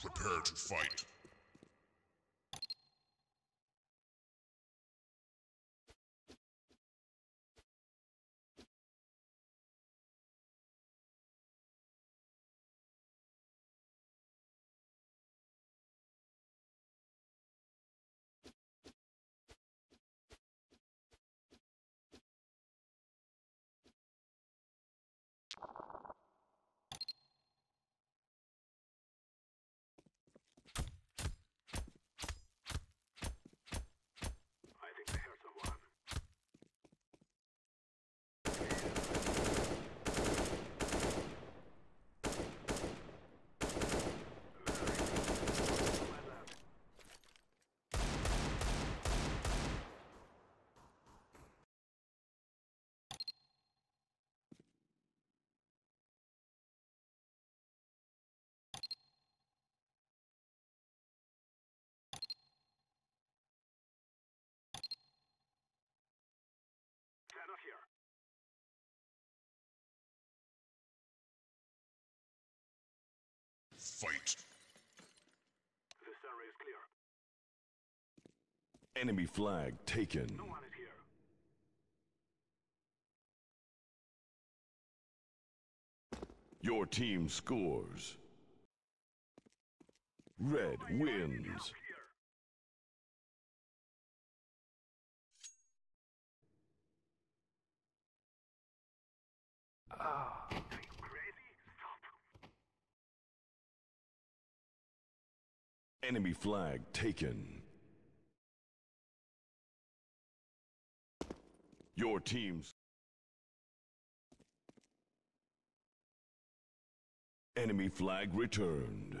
Prepare to fight. Fight. Is clear. Enemy flag taken. No one is here. Your team scores. Red wins. Here. Are Enemy flag taken. Your team's enemy flag returned.